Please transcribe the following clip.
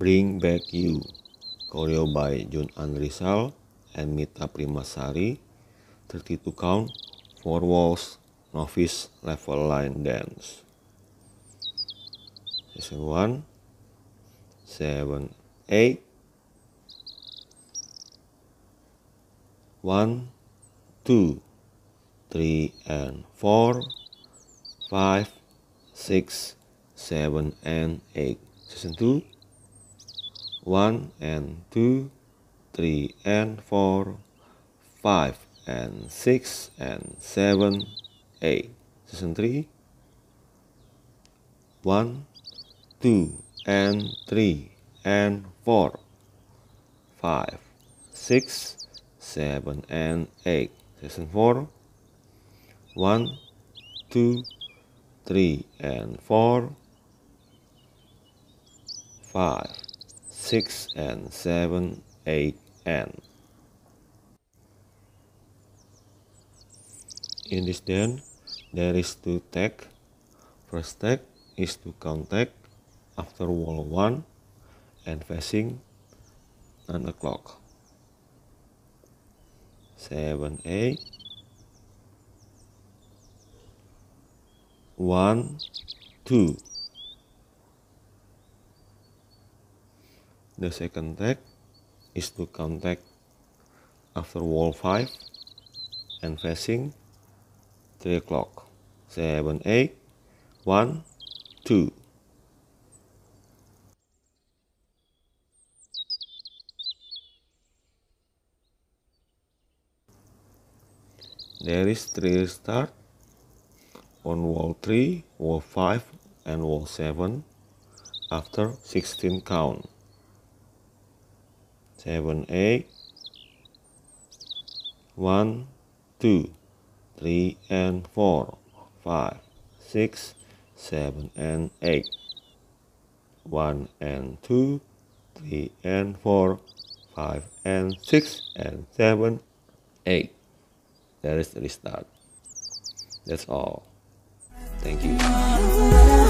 You. Choreo by Jun Andrisal and Mita Primasari. 32 count, 4 walls, novice level line dance. Season 1, 7, 8. 1, 2, 3 and 4, 5, 6, 7 and 8. Season 2, 1 and 2, 3 and 4, 5 and 6 and 7, 8. Season 3, 1, 2 and 3 and 4, 5, 6, 7 and 8. Season 4, 1, 2, 3 and 4, 5, 6 and 7, 8 and. In this dance, there is two tag. First tag is to contact after wall 1 and facing 9 o'clock. 7, 8, 1, 2. The second tag is to contact after wall 5 and facing 3 o'clock. 7, 8, 1, 2. There is 3 start on wall 3, wall 5 and wall 7 after 16 count. 7, 8, 1, 2, 3 and 4, 5, 6, 7 and 8, 1 and 2, 3 and 4, 5 and 6 and 7, 8. There is the restart. That's all. Thank you.